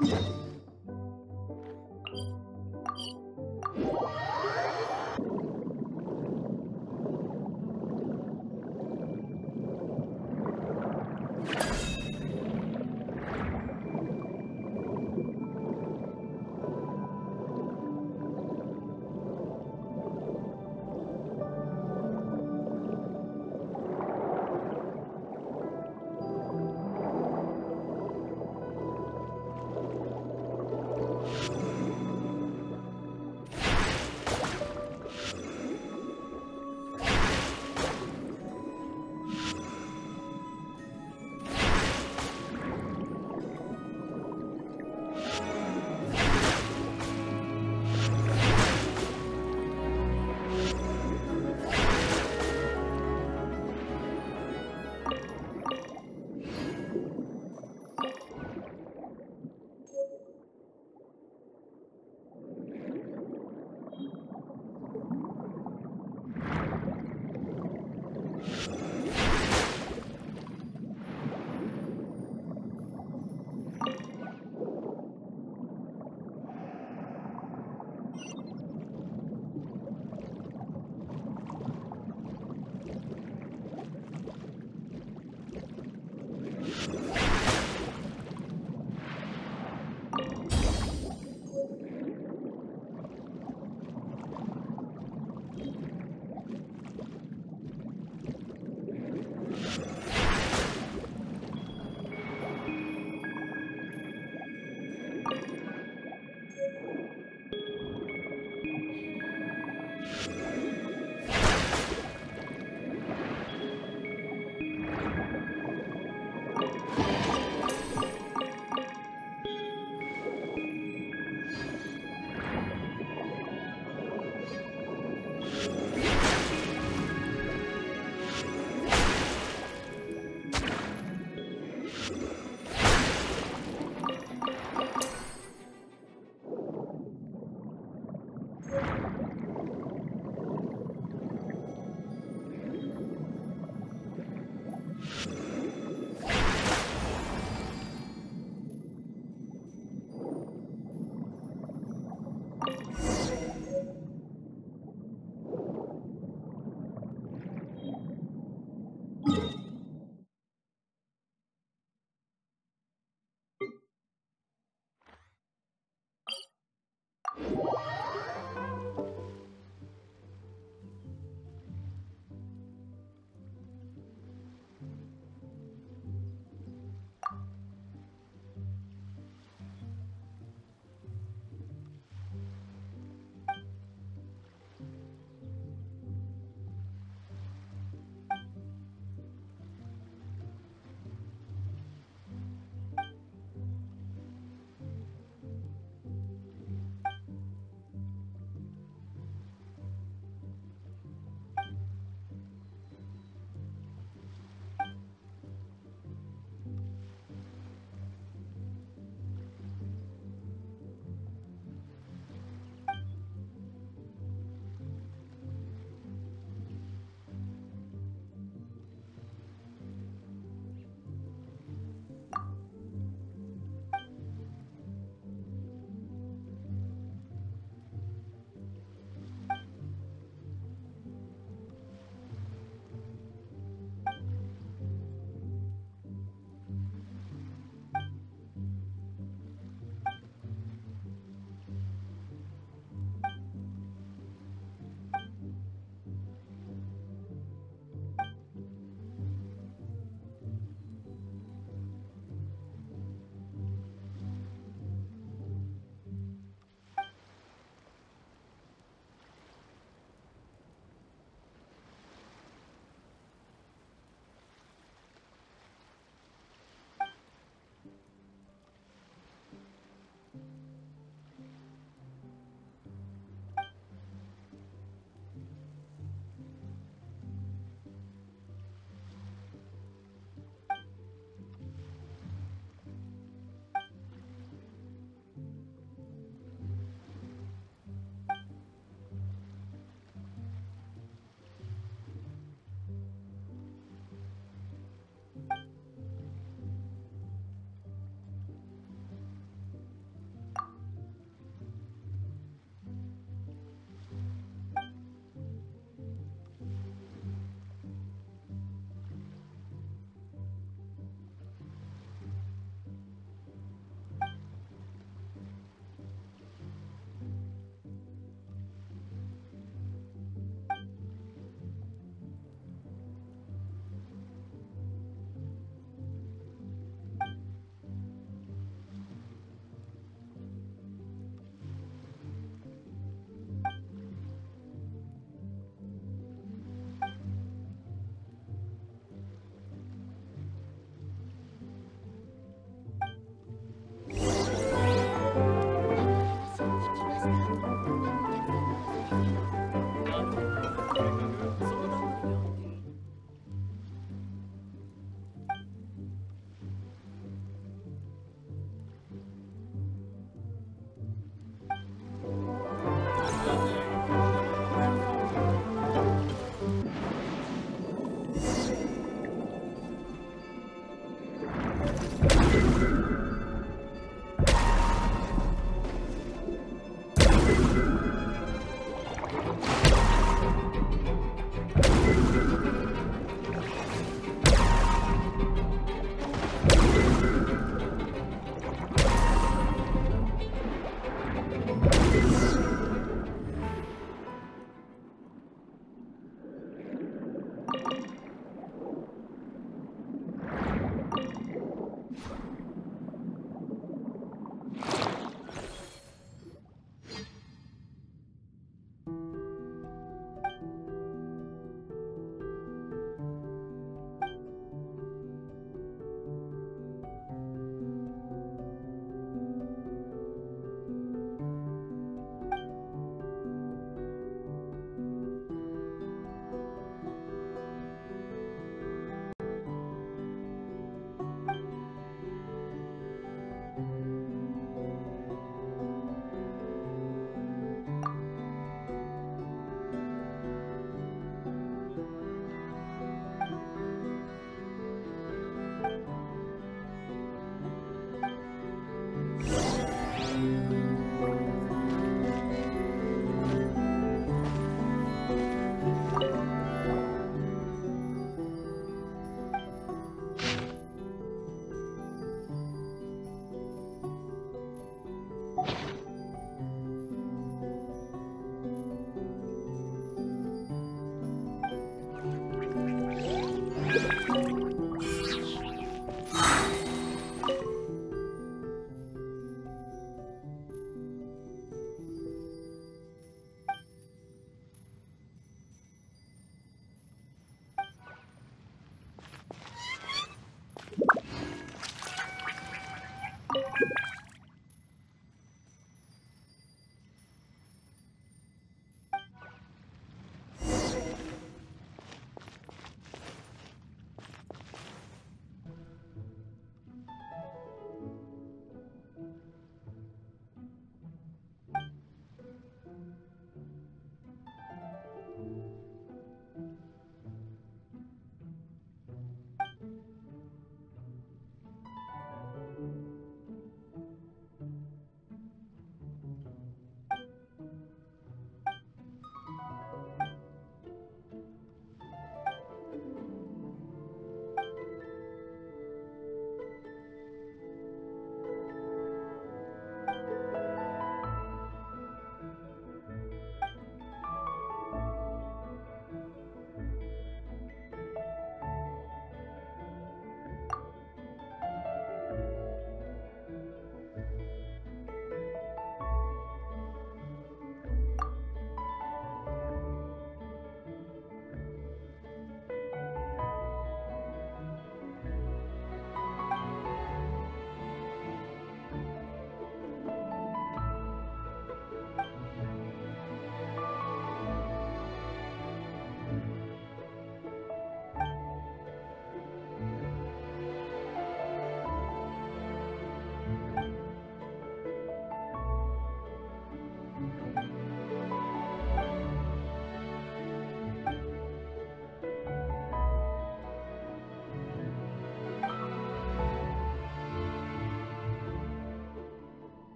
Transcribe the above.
Yeah.